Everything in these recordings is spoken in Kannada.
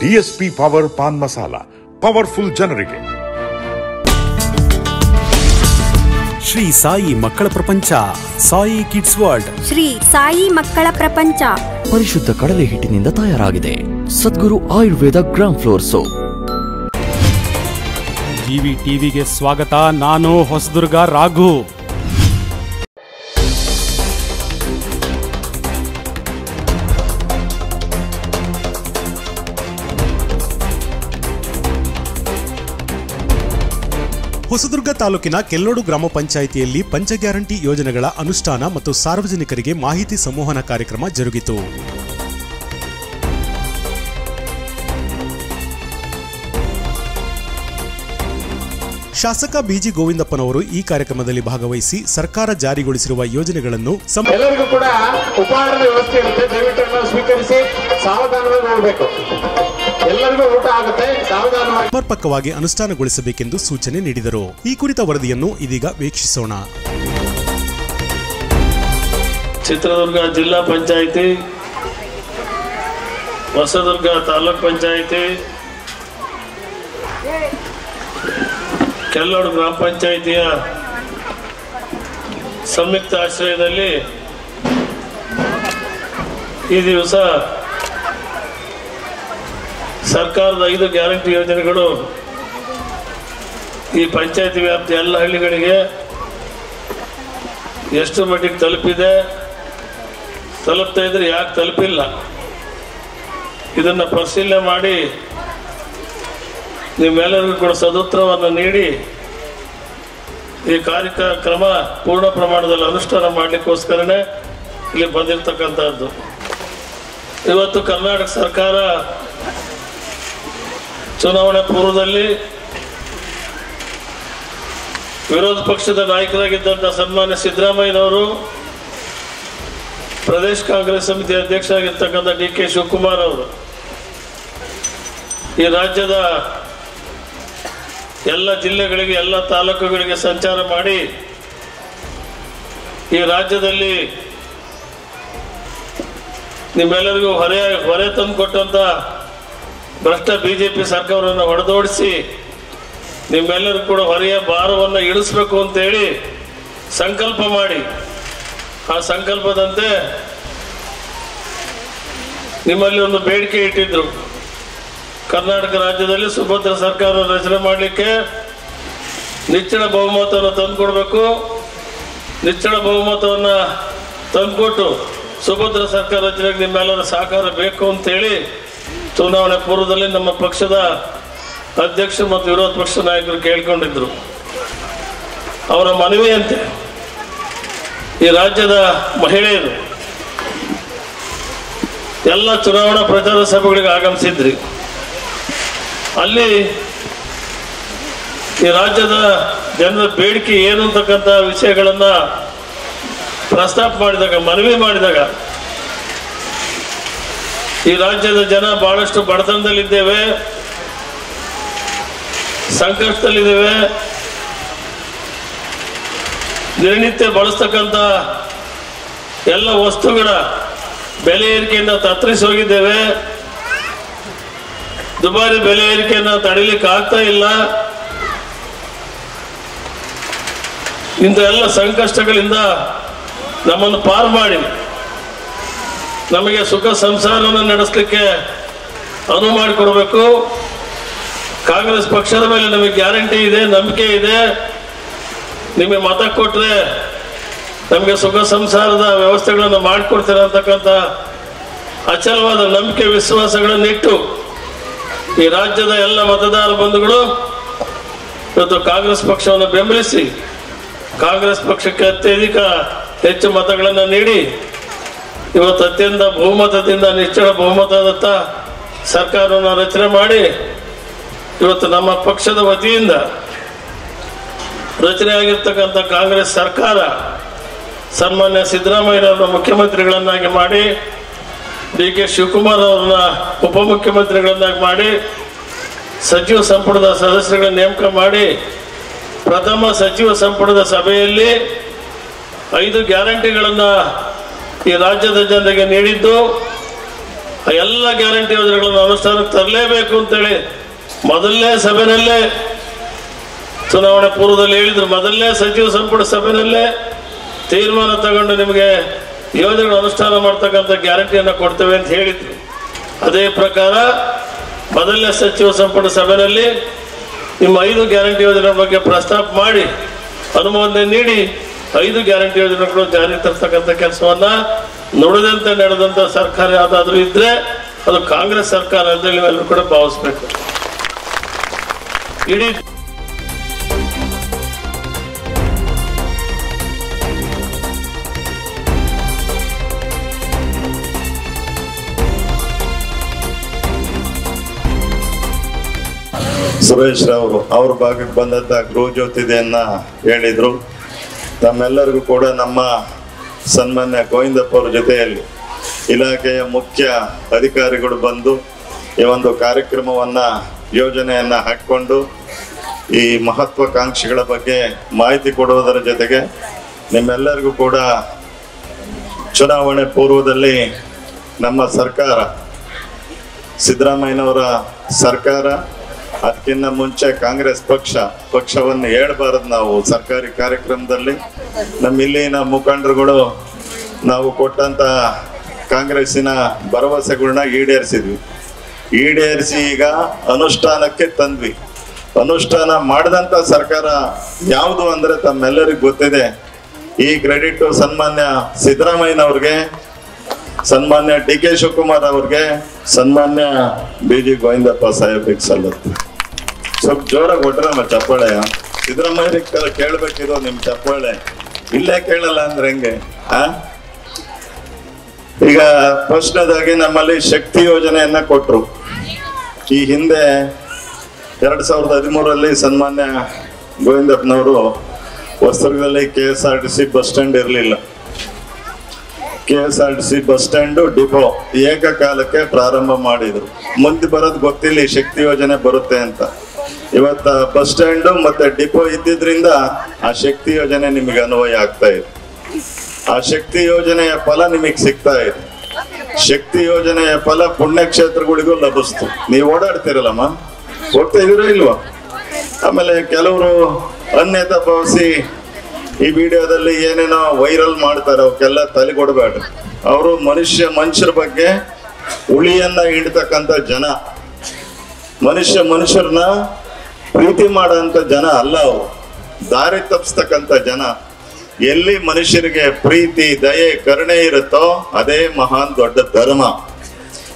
DSP power paan masala powerful ಜನರಿಗೆ. ಶ್ರೀ ಸಾಯಿ ಮಕ್ಕಳ ಪ್ರಪಂಚ ಸಾಯಿ ಕಿಡ್ಸ್ ವರ್ಲ್ಡ್. ಶ್ರೀ ಸಾಯಿ ಮಕ್ಕಳ ಪ್ರಪಂಚ. ಪರಿಶುದ್ಧ ಕಡಲೆ ಹಿಟ್ಟಿನಿಂದ ತಯಾರಾಗಿದೆ. Sadguru Ayurveda gram flour soap. TV ಟಿವಿಗೆ ಸ್ವಾಗತ ನಾನು ಹೊಸದುರ್ಗ ರಾಘು. ಹೊಸದುರ್ಗ ತಾಲೂಕಿನ ಕೆಲ್ಲೋಡು ಗ್ರಾಮ ಪಂಚಾಯಿತಿಯಲ್ಲಿ ಪಂಚ ಗ್ಯಾರಂಟಿ ಯೋಜನೆಗಳ ಅನುಷ್ಠಾನ ಮತ್ತು ಸಾರ್ವಜನಿಕರಿಗೆ ಮಾಹಿತಿ ಸಂವಹನ ಕಾರ್ಯಕ್ರಮ ಜರುಗಿತು. ಶಾಸಕ ಬಿಜಿ ಗೋವಿಂದಪ್ಪನವರು ಈ ಕಾರ್ಯಕ್ರಮದಲ್ಲಿ ಭಾಗವಹಿಸಿ ಸರ್ಕಾರ ಜಾರಿಗೊಳಿಸಿರುವ ಯೋಜನೆಗಳನ್ನು ಎಲ್ಲರಿಗೂ ಕೂಡ ಉಪಹಾರದ ವ್ಯವಸ್ಥೆ ಇರುತ್ತೆ ದಯವಿಟ್ಟು ಸ್ವೀಕರಿಸಿ ಎಲ್ಲರಿಗೂ ಊಟ ಆಗುತ್ತೆ ಸಮರ್ಪಕವಾಗಿ ಅನುಷ್ಠಾನಗೊಳಿಸಬೇಕೆಂದು ಸೂಚನೆ ನೀಡಿದರು. ಈ ಕುರಿತ ವರದಿಯನ್ನು ಇದೀಗ ವೀಕ್ಷಿಸೋಣ. ಚಿತ್ರದುರ್ಗ ಜಿಲ್ಲಾ ಪಂಚಾಯಿತಿ ಹೊಸದುರ್ಗ ತಾಲೂಕ್ ಪಂಚಾಯಿತಿ ಕೆಲ್ಲೋಡು ಗ್ರಾಮ ಪಂಚಾಯಿತಿಯ ಸಂಯುಕ್ತ ಆಶ್ರಯದಲ್ಲಿ ಈ ದಿವಸ ಸರ್ಕಾರದ ಐದು ಗ್ಯಾರಂಟಿ ಯೋಜನೆಗಳು ಈ ಪಂಚಾಯತಿ ವ್ಯಾಪ್ತಿಯ ಎಲ್ಲ ಹಳ್ಳಿಗಳಿಗೆ ಎಷ್ಟು ಮಟ್ಟಿಗೆ ತಲುಪಿದೆ, ತಲುಪ್ತಾ ಇದ್ರೆ ಯಾಕೆ ತಲುಪಿಲ್ಲ? ಇದನ್ನು ಪರಿಶೀಲನೆ ಮಾಡಿ ನಿಮ್ಮೆಲ್ಲರಿಗೂ ಕೂಡ ಸದುತ್ತರವನ್ನು ನೀಡಿ ಈ ಕಾರ್ಯಕ್ರಮ ಪೂರ್ಣ ಪ್ರಮಾಣದಲ್ಲಿ ಅನುಷ್ಠಾನ ಮಾಡಲಿಕ್ಕೋಸ್ಕರನೇ ಇಲ್ಲಿ ಬಂದಿರತಕ್ಕಂಥದ್ದು ಇವತ್ತು ಕರ್ನಾಟಕ ಸರ್ಕಾರ ಚುನಾವಣೆ ಪೂರ್ವದಲ್ಲಿ ವಿರೋಧ ಪಕ್ಷದ ನಾಯಕರಾಗಿದ್ದಂಥ ಸನ್ಮಾನ್ಯ ಸಿದ್ದರಾಮಯ್ಯನವರು ಪ್ರದೇಶ ಕಾಂಗ್ರೆಸ್ ಸಮಿತಿ ಅಧ್ಯಕ್ಷರಾಗಿರ್ತಕ್ಕಂಥ ಡಿ ಕೆ ಶಿವಕುಮಾರ್ ಅವರು ಈ ರಾಜ್ಯದ ಎಲ್ಲ ಜಿಲ್ಲೆಗಳಿಗೆ, ಎಲ್ಲ ತಾಲೂಕುಗಳಿಗೆ ಸಂಚಾರ ಮಾಡಿ ಈ ರಾಜ್ಯದಲ್ಲಿ ನಿಮ್ಮೆಲ್ಲರಿಗೂ ಹೊರೆ ಹೊರೆ ತಂದು ಕೊಟ್ಟಂತ ಭ್ರಷ್ಟ ಬಿಜೆಪಿ ಸರ್ಕಾರವನ್ನು ಹೊಡೆದೋಡಿಸಿ ನಿಮ್ಮೆಲ್ಲರೂ ಕೂಡ ಹೊರೆಯ ಭಾರವನ್ನು ಇಳಿಸ್ಬೇಕು ಅಂತೇಳಿ ಸಂಕಲ್ಪ ಮಾಡಿ. ಆ ಸಂಕಲ್ಪದಂತೆ ನಿಮ್ಮಲ್ಲಿ ಒಂದು ಬೇಡಿಕೆ ಇಟ್ಟಿದ್ರು. ಕರ್ನಾಟಕ ರಾಜ್ಯದಲ್ಲಿ ಸುಭದ್ರ ಸರ್ಕಾರ ರಚನೆ ಮಾಡಲಿಕ್ಕೆ ನಿಚ್ಚಳ ಬಹುಮತವನ್ನು ತಂದುಕೊಡ್ಬೇಕು. ನಿಚ್ಚಳ ಬಹುಮತವನ್ನು ತಂದುಕೊಟ್ಟು ಸುಭದ್ರ ಸರ್ಕಾರ ರಚನೆಗೆ ನಿಮ್ಮೆಲ್ಲರ ಸಹಕಾರ ಬೇಕು ಅಂತೇಳಿ ಚುನಾವಣೆ ಪೂರ್ವದಲ್ಲಿ ನಮ್ಮ ಪಕ್ಷದ ಅಧ್ಯಕ್ಷ ಮತ್ತು ವಿರೋಧ ಪಕ್ಷ ನಾಯಕರು ಕೇಳ್ಕೊಂಡಿದ್ರು. ಅವರ ಮನವಿಯಂತೆ ಈ ರಾಜ್ಯದ ಮಹಿಳೆಯರು ಎಲ್ಲ ಚುನಾವಣಾ ಪ್ರಚಾರ ಸಭೆಗಳಿಗೆ ಆಗಮಿಸಿದ್ರಿ. ಅಲ್ಲಿ ಈ ರಾಜ್ಯದ ಜನರ ಬೇಡಿಕೆ ಏನು ಅಂತಕ್ಕಂಥ ವಿಷಯಗಳನ್ನ ಪ್ರಸ್ತಾಪ ಮಾಡಿದಾಗ, ಮನವಿ ಮಾಡಿದಾಗ ಈ ರಾಜ್ಯದ ಜನ ಬಹಳಷ್ಟು ಬಡತನದಲ್ಲಿದ್ದೇವೆ, ಸಂಕಷ್ಟದಲ್ಲಿದ್ದೇವೆ. ದಿನನಿತ್ಯ ಬಳಸ್ತಕ್ಕಂಥ ಎಲ್ಲ ವಸ್ತುಗಳ ಬೆಲೆ ಏರಿಕೆಯನ್ನು ತತ್ತರಿಸಿ ಹೋಗಿದ್ದೇವೆ. ದುಬಾರಿ ಬೆಲೆ ಏರಿಕೆಯನ್ನು ತಡಿಲಿಕ್ಕೆ ಆಗ್ತಾ ಇಲ್ಲ. ಇಂಥ ಎಲ್ಲ ಸಂಕಷ್ಟಗಳಿಂದ ನಮ್ಮನ್ನು ಪಾರು ಮಾಡಿ ನಮಗೆ ಸುಖ ಸಂಸಾರವನ್ನು ನಡೆಸಲಿಕ್ಕೆ ಅನುವು ಮಾಡಿಕೊಡ್ಬೇಕು. ಕಾಂಗ್ರೆಸ್ ಪಕ್ಷದ ಮೇಲೆ ನಮಗೆ ಗ್ಯಾರಂಟಿ ಇದೆ, ನಂಬಿಕೆ ಇದೆ. ನಿಮಗೆ ಮತ ಕೊಟ್ಟರೆ ನಮಗೆ ಸುಖ ಸಂಸಾರದ ವ್ಯವಸ್ಥೆಗಳನ್ನು ಮಾಡಿಕೊಡ್ತೀರ ಅಂತಕ್ಕಂಥ ಅಚಲವಾದ ನಂಬಿಕೆ ವಿಶ್ವಾಸಗಳನ್ನಿಟ್ಟು ಈ ರಾಜ್ಯದ ಎಲ್ಲ ಮತದಾರ ಬಂಧುಗಳು ಇವತ್ತು ಕಾಂಗ್ರೆಸ್ ಪಕ್ಷವನ್ನು ಬೆಂಬಲಿಸಿ, ಕಾಂಗ್ರೆಸ್ ಪಕ್ಷಕ್ಕೆ ಅತ್ಯಧಿಕ ಹೆಚ್ಚು ಮತಗಳನ್ನು ನೀಡಿ ಇವತ್ತು ಅತ್ಯಂತ ಬಹುಮತದಿಂದ ನಿಶ್ಚಳ ಬಹುಮತದತ್ತ ಸರ್ಕಾರವನ್ನು ರಚನೆ ಮಾಡಿ ಇವತ್ತು ನಮ್ಮ ಪಕ್ಷದ ವತಿಯಿಂದ ರಚನೆ ಆಗಿರ್ತಕ್ಕಂಥ ಕಾಂಗ್ರೆಸ್ ಸರ್ಕಾರ ಸನ್ಮಾನ್ಯ ಸಿದ್ದರಾಮಯ್ಯನವರನ್ನ ಮುಖ್ಯಮಂತ್ರಿಗಳನ್ನಾಗಿ ಮಾಡಿ ಡಿ ಕೆ ಶಿವಕುಮಾರ್ ಅವರನ್ನ ಉಪಮುಖ್ಯಮಂತ್ರಿಗಳನ್ನಾಗಿ ಮಾಡಿ, ಸಚಿವ ಸಂಪುಟದ ಸದಸ್ಯರುಗಳ ನೇಮಕ ಮಾಡಿ, ಪ್ರಥಮ ಸಚಿವ ಸಂಪುಟದ ಸಭೆಯಲ್ಲಿ ಐದು ಗ್ಯಾರಂಟಿಗಳನ್ನು ಈ ರಾಜ್ಯದ ಜನರಿಗೆ ನೀಡಿದ್ದು ಎಲ್ಲ ಗ್ಯಾರಂಟಿ ಯೋಜನೆಗಳನ್ನು ಅನುಷ್ಠಾನಕ್ಕೆ ತರಲೇಬೇಕು ಅಂತೇಳಿ ಮೊದಲನೇ ಸಭೆಯಲ್ಲೇ ಚುನಾವಣೆ ಪೂರ್ವದಲ್ಲಿ ಹೇಳಿದ್ರು. ಮೊದಲನೇ ಸಚಿವ ಸಂಪುಟ ಸಭೆಯಲ್ಲೇ ತೀರ್ಮಾನ ತಗೊಂಡು ನಿಮಗೆ ಯೋಜನೆಗಳು ಅನುಷ್ಠಾನ ಮಾಡ್ತಕ್ಕಂಥ ಗ್ಯಾರಂಟಿಯನ್ನು ಕೊಡ್ತೇವೆ ಅಂತ ಹೇಳಿದ್ರು. ಅದೇ ಪ್ರಕಾರ ಮೊದಲನೇ ಸಚಿವ ಸಂಪುಟ ಸಭೆಯಲ್ಲಿ ನಿಮ್ಮ ಐದು ಗ್ಯಾರಂಟಿ ಯೋಜನೆ ಬಗ್ಗೆ ಪ್ರಸ್ತಾಪ ಮಾಡಿ, ಅನುಮೋದನೆ ನೀಡಿ ಐದು ಗ್ಯಾರಂಟಿ ಯೋಜನೆಗಳು ಜಾರಿ ತರ್ತಕ್ಕಂಥ ಕೆಲಸವನ್ನ. ನುಡಿದಂತೆ ನಡೆದಂತ ಸರ್ಕಾರ ಯಾವುದಾದ್ರೂ ಇದ್ರೆ ಅದು ಕಾಂಗ್ರೆಸ್ ಸರ್ಕಾರ ಅಂತ ನೀವೆಲ್ಲರೂ ಕೂಡ ಭಾವಿಸ್ಬೇಕು. ಇಡೀ ಸುರೇಶ್ ಅವರು, ಅವ್ರ ಭಾಗಕ್ಕೆ ಬಂದಂತ ಗೃಹ ಜ್ಯೋತಿದೆಯನ್ನ ಹೇಳಿದ್ರು. ತಮ್ಮೆಲ್ಲರಿಗೂ ಕೂಡ ನಮ್ಮ ಸನ್ಮಾನ್ಯ ಗೋವಿಂದಪ್ಪ ಅವರ ಜೊತೆಯಲ್ಲಿ ಇಲಾಖೆಯ ಮುಖ್ಯ ಅಧಿಕಾರಿಗಳು ಬಂದು ಈ ಒಂದು ಕಾರ್ಯಕ್ರಮವನ್ನು, ಯೋಜನೆಯನ್ನು ಹಾಕಿಕೊಂಡು ಈ ಮಹತ್ವಾಕಾಂಕ್ಷಿಗಳ ಬಗ್ಗೆ ಮಾಹಿತಿ ಕೊಡುವುದರ ಜೊತೆಗೆ ನಿಮ್ಮೆಲ್ಲರಿಗೂ ಕೂಡ ಚುನಾವಣೆ ಪೂರ್ವದಲ್ಲಿ ನಮ್ಮ ಸರ್ಕಾರ, ಸಿದ್ದರಾಮಯ್ಯನವರ ಸರ್ಕಾರ ಅದಕ್ಕಿಂತ ಮುಂಚೆ ಕಾಂಗ್ರೆಸ್ ಪಕ್ಷ, ಪಕ್ಷವನ್ನು ಹೇಳ್ಬಾರದು ನಾವು. ಸರ್ಕಾರಿ ಕಾರ್ಯಕ್ರಮದಲ್ಲಿ ನಮ್ಮ ಇಲ್ಲಿನ ಮುಖಂಡರುಗಳು ನಾವು ಕೊಟ್ಟಂತ ಕಾಂಗ್ರೆಸ್ಸಿನ ಭರವಸೆಗಳನ್ನ ಈಡೇರಿಸಿದ್ವಿ. ಈಡೇರಿಸಿ ಈಗ ಅನುಷ್ಠಾನಕ್ಕೆ ತಂದ್ವಿ. ಅನುಷ್ಠಾನ ಮಾಡಿದಂತ ಸರ್ಕಾರ ಯಾವುದು ಅಂದ್ರೆ ತಮ್ಮೆಲ್ಲರಿಗೂ ಗೊತ್ತಿದೆ. ಈ ಕ್ರೆಡಿಟ್ ಸನ್ಮಾನ್ಯ ಸಿದ್ದರಾಮಯ್ಯನವ್ರಿಗೆ, ಸನ್ಮಾನ್ಯ ಡಿ ಕೆ ಶಿವಕುಮಾರ್ ಅವ್ರಿಗೆ, ಸನ್ಮಾನ್ಯ ಬಿ ಜಿ ಗೋವಿಂದಪ್ಪ ಸಾಹೇಬ್ರಿಗೆ ಸಲ್ಲುತ್ತೆ. ಸ್ವಲ್ಪ ಜೋರಾಗಿ ಕೊಟ್ರಮ್ಮ ಚಪ್ಪಾಳೆ ಸಿದ್ದರಾಮಯ್ಯ ಕೇಳ್ಬೇಕಿರೋ ನಿಮ್ ಚಪ್ಪಾಳೆ. ಇಲ್ಲೇ ಕೇಳಲ್ಲ ಅಂದ್ರೆ ಹೆಂಗೆ ಆ ಈಗ ಫಸ್ಟ್ನೇದಾಗಿ ನಮ್ಮಲ್ಲಿ ಶಕ್ತಿ ಯೋಜನೆಯನ್ನ ಕೊಟ್ರು. ಈ ಹಿಂದೆ ಎರಡ್ ಸಾವಿರದ ಹದಿಮೂರಲ್ಲಿ ಸನ್ಮಾನ್ಯ ಗೋವಿಂದಪ್ಪನವರು ಹೊಸದುರ್ಗದಲ್ಲಿ K S R T C bus stand ಇರಲಿಲ್ಲ. K S R T C bus stand depot ಏಕಕಾಲಕ್ಕೆ ಪ್ರಾರಂಭ ಮಾಡಿದ್ರು. ಮುಂದೆ ಬರೋದು ಗೊತ್ತಿಲ್ಲ ಈ ಶಕ್ತಿ ಯೋಜನೆ ಬರುತ್ತೆ ಅಂತ. ಇವತ್ತ ಬಸ್ ಸ್ಟ್ಯಾಂಡು ಮತ್ತೆ ಡಿಪೋ ಇದ್ದಿದ್ರಿಂದ ಆ ಶಕ್ತಿ ಯೋಜನೆ ನಿಮಗೆ ಅನ್ವಯ ಆಗ್ತಾ ಇದೆ. ಆ ಶಕ್ತಿ ಯೋಜನೆಯ ಫಲ ನಿಮಗೆ ಸಿಗ್ತಾ ಇದೆ. ಶಕ್ತಿ ಯೋಜನೆಯ ಫಲ ಪುಣ್ಯಕ್ಷೇತ್ರಗಳಿಗೂ ಲಭಿಸ್ತು. ನೀವು ಓಡಾಡ್ತಿರಲ್ಲಮ್ಮ? ಹೋಗ್ತಾ ಇದೀರಾ ಇಲ್ವಾ? ಆಮೇಲೆ ಕೆಲವರು ಅನ್ಯತ ಭಾವಿಸಿ ಈ ವಿಡಿಯೋದಲ್ಲಿ ಏನೇನೋ ವೈರಲ್ ಮಾಡ್ತಾರೆ, ಅವಕ್ಕೆಲ್ಲ ತಲೆ ಕೊಡಬೇಡ್ರಿ. ಅವರು ಮನುಷ್ಯ ಮನುಷ್ಯರ ಬಗ್ಗೆ ಉಳಿಯನ್ನ ಹಿಡ್ತಕ್ಕಂಥ ಜನ. ಮನುಷ್ಯ ಮನುಷ್ಯರನ್ನ ಪ್ರೀತಿ ಮಾಡುವಂತ ಜನ ಅಲ್ಲ ಅವರು. ದಾರಿ ತಪ್ಪಿಸ್ತಕ್ಕಂಥ ಜನ. ಎಲ್ಲಿ ಮನುಷ್ಯರಿಗೆ ಪ್ರೀತಿ, ದಯೆ, ಕರುಣೆ ಇರುತ್ತೋ ಅದೇ ಮಹಾನ್ ದೊಡ್ಡ ಧರ್ಮ.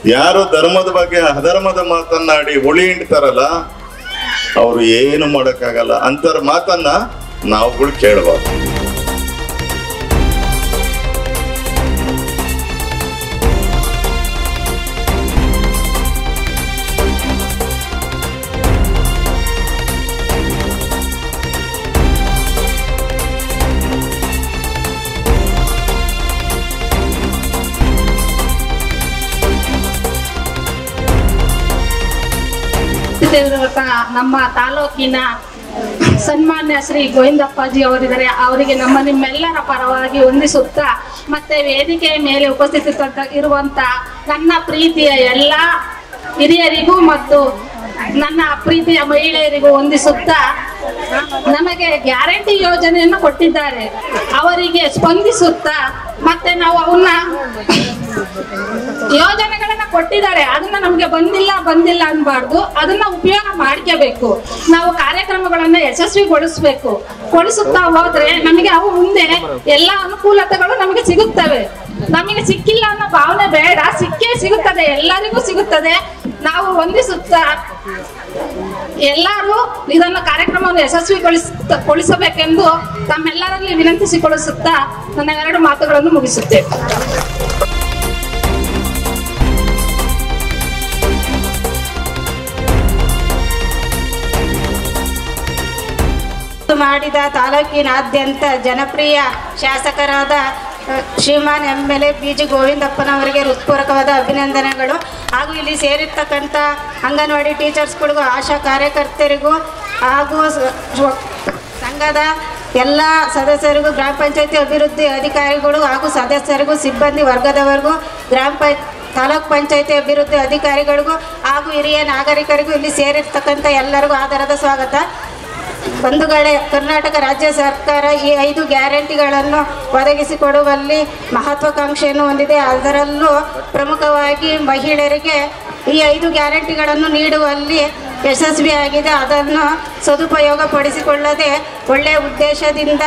ಯಾರು ಧರ್ಮದ ಬಗ್ಗೆ ಅಧರ್ಮದ ಮಾತನ್ನಾಡಿ ಉಳಿ ಹಿಂಡ್ತಾರಲ್ಲ, ಅವರು ಏನು ಮಾಡೋಕ್ಕಾಗಲ್ಲ. ಅಂತರ ಮಾತನ್ನ ನಾವುಗಳು ಕೇಳಬಾರ್ದು. ಇರುವಂತ ನಮ್ಮ ತಾಲೂಕಿನ ಸನ್ಮಾನ್ಯ ಶ್ರೀ ಗೋವಿಂದಪ್ಪಾಜಿ ಅವರಿದ್ದಾರೆ. ಅವರಿಗೆ ನಮ್ಮ ನಿಮ್ಮೆಲ್ಲರ ಪರವಾಗಿ ವಂದಿಸುತ್ತಾ ಮತ್ತೆ ವೇದಿಕೆಯ ಮೇಲೆ ಉಪಸ್ಥಿತ ಇರುವಂತ ನನ್ನ ಪ್ರೀತಿಯ ಎಲ್ಲ ಹಿರಿಯರಿಗೂ ಮತ್ತು ನನ್ನ ಪ್ರೀತಿಯ ಮಹಿಳೆಯರಿಗೂ ಹೊಂದಿಸುತ್ತಾ ನಮಗೆ ಗ್ಯಾರಂಟಿ ಯೋಜನೆಯನ್ನು ಕೊಟ್ಟಿದ್ದಾರೆ. ಅವರಿಗೆ ಸ್ಪಂದಿಸುತ್ತಾ ಮತ್ತೆ ನಾವು ಅವನ್ನ ಯೋಜನೆಗಳನ್ನ ಕೊಟ್ಟಿದ್ದಾರೆ. ಅದನ್ನ ನಮ್ಗೆ ಬಂದಿಲ್ಲ ಬಂದಿಲ್ಲ ಅನ್ಬಾರ್ದು. ಅದನ್ನ ಉಪಯೋಗ ಮಾಡ್ಕೋಬೇಕು. ನಾವು ಕಾರ್ಯಕ್ರಮಗಳನ್ನ ಯಶಸ್ವಿಗೊಳಿಸ್ಬೇಕು. ಕೊಡಿಸುತ್ತಾ ಹೋದ್ರೆ ನಮಗೆ ಅವು ಮುಂದೆ ಎಲ್ಲ ಅನುಕೂಲತೆಗಳು ನಮಗೆ ಸಿಗುತ್ತವೆ. ನಮಗೆ ಸಿಕ್ಕಿಲ್ಲ ಅನ್ನೋ ಭಾವನೆ ಬೇಡ. ಸಿಕ್ಕೇ ಸಿಗುತ್ತದೆ, ಎಲ್ಲರಿಗೂ ಸಿಗುತ್ತದೆ. ನಾವು ಹೊಂದಿಸುತ್ತ ಎಲ್ಲರೂ ಇದನ್ನ ಕಾರ್ಯಕ್ರಮವನ್ನು ಯಶಸ್ವಿಗೊಳಿಸ, ಗೊಳಿಸಬೇಕೆಂದು ತಮ್ಮೆಲ್ಲರಲ್ಲಿ ವಿನಂತಿಸಿಕೊಳ್ಳಿಸುತ್ತಾ ನನ್ನ ಎರಡು ಮಾತುಗಳನ್ನು ಮುಗಿಸುತ್ತೇವೆ ಮಾಡಿದ ತಾಲೂಕಿನಾದ್ಯಂತ ಜನಪ್ರಿಯ ಶಾಸಕರಾದ Shriman M L A B G ಗೋವಿಂದಪ್ಪನವರಿಗೆ ಹೃತ್ಪೂರ್ವಕವಾದ ಅಭಿನಂದನೆಗಳು. ಹಾಗೂ ಇಲ್ಲಿ ಸೇರಿರ್ತಕ್ಕಂಥ ಅಂಗನವಾಡಿ ಟೀಚರ್ಸ್ಗಳಿಗೂ, ಆಶಾ ಕಾರ್ಯಕರ್ತರಿಗೂ ಹಾಗೂ ಸಂಘದ ಎಲ್ಲ ಸದಸ್ಯರಿಗೂ, ಗ್ರಾಮ ಪಂಚಾಯತಿ ಅಭಿವೃದ್ಧಿ ಅಧಿಕಾರಿಗಳು ಹಾಗೂ ಸದಸ್ಯರಿಗೂ, ಸಿಬ್ಬಂದಿ ವರ್ಗದವರಿಗೂ, ಗ್ರಾಮ ಪಂ, ತಾಲೂಕ್ ಪಂಚಾಯತಿ ಅಭಿವೃದ್ಧಿ ಅಧಿಕಾರಿಗಳಿಗೂ ಹಾಗೂ ಹಿರಿಯ ನಾಗರಿಕರಿಗೂ ಇಲ್ಲಿ ಸೇರಿರ್ತಕ್ಕಂಥ ಎಲ್ಲರಿಗೂ ಆಧಾರದ ಸ್ವಾಗತ. ಬಂಧುಗಳೇ, ಕರ್ನಾಟಕ ರಾಜ್ಯ ಸರ್ಕಾರ ಈ ಐದು ಗ್ಯಾರಂಟಿಗಳನ್ನು ಒದಗಿಸಿಕೊಡುವಲ್ಲಿ ಮಹತ್ವಾಕಾಂಕ್ಷೆಯನ್ನು ಹೊಂದಿದೆ. ಅದರಲ್ಲೂ ಪ್ರಮುಖವಾಗಿ ಮಹಿಳೆಯರಿಗೆ ಈ ಐದು ಗ್ಯಾರಂಟಿಗಳನ್ನು ನೀಡುವಲ್ಲಿ ಯಶಸ್ವಿಯಾಗಿದೆ ಅದನ್ನು ಸದುಪಯೋಗ ಪಡಿಸಿಕೊಳ್ಳದೆ ಒಳ್ಳೆಯ ಉದ್ದೇಶದಿಂದ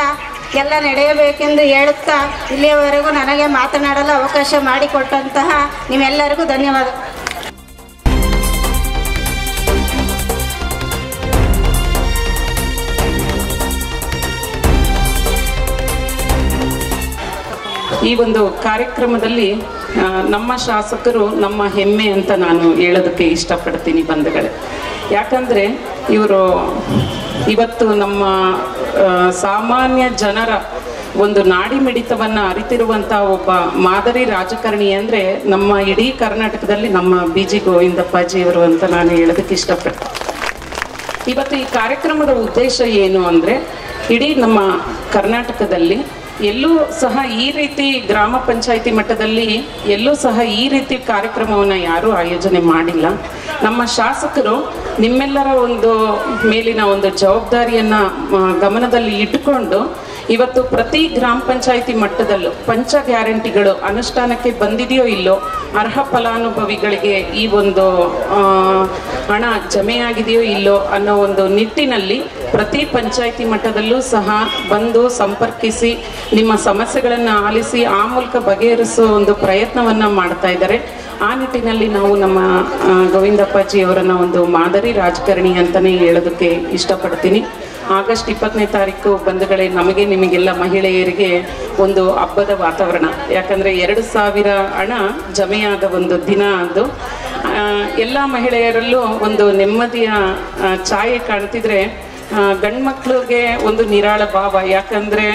ಎಲ್ಲ ನಡೆಯಬೇಕೆಂದು ಹೇಳುತ್ತಾ ಇಲ್ಲಿಯವರೆಗೂ ನನಗೆ ಮಾತನಾಡಲು ಅವಕಾಶ ಮಾಡಿಕೊಟ್ಟಂತಹ ನಿಮ್ಮೆಲ್ಲರಿಗೂ ಧನ್ಯವಾದ. ಈ ಒಂದು ಕಾರ್ಯಕ್ರಮದಲ್ಲಿ ನಮ್ಮ ಶಾಸಕರು ನಮ್ಮ ಹೆಮ್ಮೆ ಅಂತ ನಾನು ಹೇಳೋದಕ್ಕೆ ಇಷ್ಟಪಡ್ತೀನಿ ಬಂಧುಗಳೇ. ಯಾಕಂದರೆ ಇವರು ಇವತ್ತು ನಮ್ಮ ಸಾಮಾನ್ಯ ಜನರ ಒಂದು ನಾಡಿ ಮಿಡಿತವನ್ನು ಅರಿತಿರುವಂಥ ಒಬ್ಬ ಮಾದರಿ ರಾಜಕಾರಣಿ ಅಂದರೆ ನಮ್ಮ ಇಡೀ ಕರ್ನಾಟಕದಲ್ಲಿ ನಮ್ಮ ಬಿ ಜಿ ಗೋವಿಂದಪ್ಪಾಜಿಯವರು ಅಂತ ನಾನು ಹೇಳೋದಕ್ಕೆ ಇಷ್ಟಪಡ್ತೀನಿ. ಇವತ್ತು ಈ ಕಾರ್ಯಕ್ರಮದ ಉದ್ದೇಶ ಏನು ಅಂದರೆ, ಇಡೀ ನಮ್ಮ ಕರ್ನಾಟಕದಲ್ಲಿ ಎಲ್ಲೂ ಸಹ ಈ ರೀತಿ ಗ್ರಾಮ ಪಂಚಾಯಿತಿ ಮಟ್ಟದಲ್ಲಿ ಎಲ್ಲೂ ಸಹ ಈ ರೀತಿ ಕಾರ್ಯಕ್ರಮವನ್ನು ಯಾರೂ ಆಯೋಜನೆ ಮಾಡಿಲ್ಲ. ನಮ್ಮ ಶಾಸಕರು ನಿಮ್ಮೆಲ್ಲರ ಒಂದು ಮೇಲಿನ ಒಂದು ಜವಾಬ್ದಾರಿಯನ್ನು ಗಮನದಲ್ಲಿ ಇಟ್ಟುಕೊಂಡು ಇವತ್ತು ಪ್ರತಿ ಗ್ರಾಮ ಪಂಚಾಯಿತಿ ಮಟ್ಟದಲ್ಲೂ ಪಂಚ ಗ್ಯಾರಂಟಿಗಳು ಅನುಷ್ಠಾನಕ್ಕೆ ಬಂದಿದೆಯೋ ಇಲ್ಲೋ ಅರ್ಹ ಫಲಾನುಭವಿಗಳಿಗೆ ಈ ಒಂದು ಹಣ ಜಮೆಯಾಗಿದೆಯೋ ಇಲ್ಲೋ ಅನ್ನೋ ಒಂದು ನಿಟ್ಟಿನಲ್ಲಿ ಪ್ರತಿ ಪಂಚಾಯಿತಿ ಮಟ್ಟದಲ್ಲೂ ಸಹ ಬಂದು ಸಂಪರ್ಕಿಸಿ, ನಿಮ್ಮ ಸಮಸ್ಯೆಗಳನ್ನು ಆಲಿಸಿ ಆ ಮೂಲಕ ಬಗೆಹರಿಸೋ ಒಂದು ಪ್ರಯತ್ನವನ್ನು ಮಾಡ್ತಾ ಇದ್ದಾರೆ. ಆ ನಿಟ್ಟಿನಲ್ಲಿ ನಾವು ನಮ್ಮ ಗೋವಿಂದಪ್ಪಾಜಿಯವರನ್ನ ಒಂದು ಮಾದರಿ ರಾಜಕಾರಣಿ ಅಂತಲೇ ಹೇಳೋದಕ್ಕೆ ಇಷ್ಟಪಡ್ತೀನಿ. ಆಗಸ್ಟ್ ಇಪ್ಪತ್ತನೇ ತಾರೀಕು ಬಂಧುಗಳೇ ನಮಗೆ ನಿಮಗೆಲ್ಲ ಮಹಿಳೆಯರಿಗೆ ಒಂದು ಹಬ್ಬದ ವಾತಾವರಣ. ಯಾಕಂದರೆ ಎರಡು ಸಾವಿರ ಹಣ ಜಮೆಯಾದ ಒಂದು ದಿನ ಅದು. ಎಲ್ಲ ಮಹಿಳೆಯರಲ್ಲೂ ಒಂದು ನೆಮ್ಮದಿಯ ಛಾಯೆ ಕಾಣ್ತಿದ್ರೆ ಗಂಡು ಮಕ್ಳಿಗೆ ಒಂದು ನಿರಾಳ ಭಾವ. ಯಾಕಂದರೆ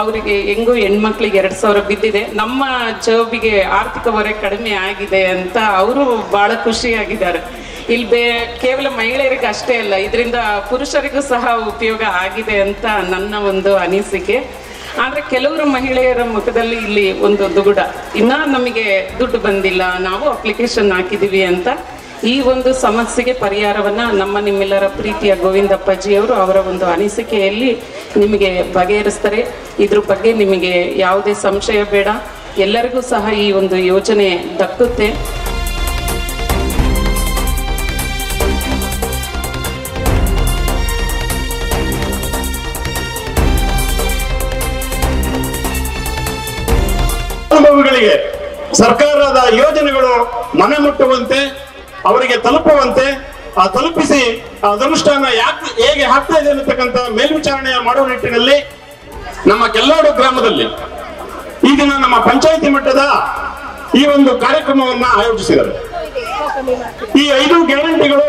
ಅವರಿಗೆ ಹೆಂಗೂ ಹೆಣ್ಮಕ್ಳಿಗೆ ಎರಡು ಸಾವಿರ ಬಿದ್ದಿದೆ. ನಮ್ಮ ಜೋಬಿಗೆ ಆರ್ಥಿಕ ಹೊರೆ ಕಡಿಮೆ ಆಗಿದೆ ಅಂತ ಅವರು ಭಾಳ ಖುಷಿಯಾಗಿದ್ದಾರೆ. ಇಲ್ಲಿ ಬೇ ಕೇವಲ ಮಹಿಳೆಯರಿಗೆ ಅಷ್ಟೇ ಅಲ್ಲ, ಇದರಿಂದ ಪುರುಷರಿಗೂ ಸಹ ಉಪಯೋಗ ಆಗಿದೆ ಅಂತ ನನ್ನ ಒಂದು ಅನಿಸಿಕೆ. ಆದರೆ ಕೆಲವರು ಮಹಿಳೆಯರ ಮುಖದಲ್ಲಿ ಇಲ್ಲಿ ಒಂದು ದುಗುಡ. ಇನ್ನ ನಮಗೆ ದುಡ್ಡು ಬಂದಿಲ್ಲ, ನಾವು ಅಪ್ಲಿಕೇಶನ್ ಹಾಕಿದೀವಿ ಅಂತ ಈ ಒಂದು ಸಮಸ್ಯೆಗೆ ಪರಿಹಾರವನ್ನ ನಮ್ಮ ನಿಮ್ಮೆಲ್ಲರ ಪ್ರೀತಿಯ ಗೋವಿಂದಪ್ಪಜಿಯವರು ಅವರ ಒಂದು ಅನಿಸಿಕೆಯಲ್ಲಿ ನಿಮಗೆ ಬಗೆಹರಿಸ್ತಾರೆ. ಇದ್ರ ಬಗ್ಗೆ ನಿಮಗೆ ಯಾವುದೇ ಸಂಶಯ ಬೇಡ. ಎಲ್ಲರಿಗೂ ಸಹ ಈ ಒಂದು ಯೋಜನೆ ದಕ್ಕುತ್ತೆ. ಸರ್ಕಾರದ ಯೋಜನೆಗಳು ಮನೆ ಮುಟ್ಟುವಂತೆ ಅವರಿಗೆ ತಲುಪುವಂತೆ, ಆ, ತಲುಪಿಸಿ ಆ, ಅನುಷ್ಠಾನ ಯಾಕೆ ಹೇಗೆ ಹಾಕ್ತಾ ಇದೆ ಅನ್ನತಕ್ಕಂಥ ಮೇಲ್ವಿಚಾರಣೆ ಮಾಡುವ ನಿಟ್ಟಿನಲ್ಲಿ ನಮ್ಮ ಕೆಲ್ಲಾಡು ಗ್ರಾಮದಲ್ಲಿ ಈ ದಿನ ನಮ್ಮ ಪಂಚಾಯಿತಿ ಮಟ್ಟದ ಈ ಒಂದು ಕಾರ್ಯಕ್ರಮವನ್ನ ಆಯೋಜಿಸಿದರು ಈ ಐದು ಗ್ಯಾರಂಟಿಗಳು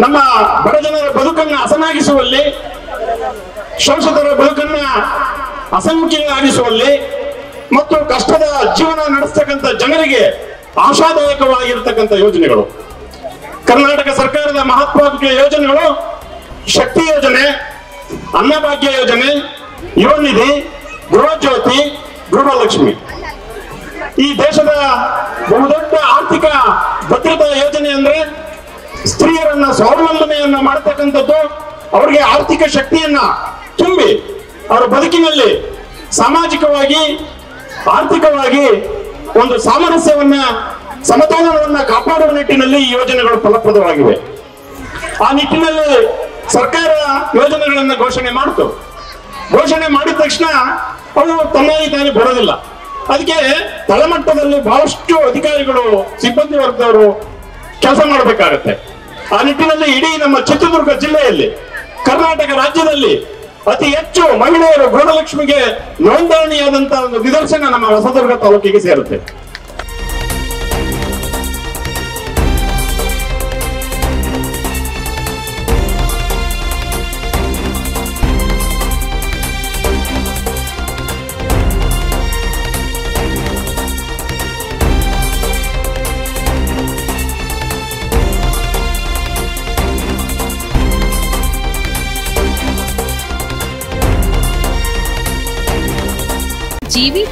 ನಮ್ಮ ಬಡ ಜನರ ಬದುಕನ್ನ ಹಸನಾಗಿಸುವಲ್ಲಿ, ಶೋಷಿತರ ಬದುಕನ್ನ ಹಸನ್ಮುಖಿಯಾಗಿಸುವಲ್ಲಿ ಮತ್ತು ಕಷ್ಟದ ಜೀವನ ನಡೆಸ್ತಕ್ಕಂಥ ಜನರಿಗೆ ಆಶಾದಾಯಕವಾಗಿರ್ತಕ್ಕಂಥ ಯೋಜನೆಗಳು. ಕರ್ನಾಟಕ ಸರ್ಕಾರದ ಮಹತ್ವಾಕಾಂಕ್ಷೆ ಯೋಜನೆಗಳು, ಶಕ್ತಿ ಯೋಜನೆ ಅನ್ನಭಾಗ್ಯ ಯೋಜನೆ, ಯುವ ನಿಧಿ, ಗೃಹ ಜ್ಯೋತಿ, ಗೃಹಲಕ್ಷ್ಮಿ. ಈ ದೇಶದ ಬಹುದೊಡ್ಡ ಆರ್ಥಿಕ ಭದ್ರತಾ ಯೋಜನೆ ಅಂದ್ರೆ ಸ್ತ್ರೀಯರನ್ನ ಸ್ವಾವಲಂಬನೆಯನ್ನ ಮಾಡತಕ್ಕಂಥದ್ದು, ಅವರಿಗೆ ಆರ್ಥಿಕ ಶಕ್ತಿಯನ್ನ ತುಂಬಿ, ಅವರ ಬದುಕಿನಲ್ಲಿ ಸಾಮಾಜಿಕವಾಗಿ, ಆರ್ಥಿಕವಾಗಿ ಒಂದು ಸಾಮರಸ್ಯವನ್ನ, ಸಮತೋಲನವನ್ನ ಕಾಪಾಡುವ ನಿಟ್ಟಿನಲ್ಲಿ ಈ ಯೋಜನೆಗಳು ಫಲಪ್ರದವಾಗಿವೆ. ಆ ನಿಟ್ಟಿನಲ್ಲಿ ಸರ್ಕಾರ ಯೋಜನೆಗಳನ್ನ ಘೋಷಣೆ ಮಾಡಿತು. ಘೋಷಣೆ ಮಾಡಿದ ತಕ್ಷಣ ಅವು ತನ್ನಾಗಿ ತಾನೇ ಬರೋದಿಲ್ಲ. ಅದಕ್ಕೆ ತಳಮಟ್ಟದಲ್ಲಿ ಬಹಳಷ್ಟು ಅಧಿಕಾರಿಗಳು, ಸಿಬ್ಬಂದಿ ವರ್ಗದವರು ಕೆಲಸ ಮಾಡಬೇಕಾಗತ್ತೆ. ಆ ನಿಟ್ಟಿನಲ್ಲಿ ಇಡೀ ನಮ್ಮ ಚಿತ್ರದುರ್ಗ ಜಿಲ್ಲೆಯಲ್ಲಿ, ಕರ್ನಾಟಕ ರಾಜ್ಯದಲ್ಲಿ ಅತಿ ಹೆಚ್ಚು ಮಹಿಳೆಯರು ಗೃಹಲಕ್ಷ್ಮಿಗೆ ನೋಂದಣಿಯಾದಂತಹ ಒಂದು ನಿದರ್ಶನ ನಮ್ಮ ಹೊಸದುರ್ಗ ತಾಲೂಕಿಗೆ ಸೇರುತ್ತೆ.